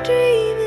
dreaming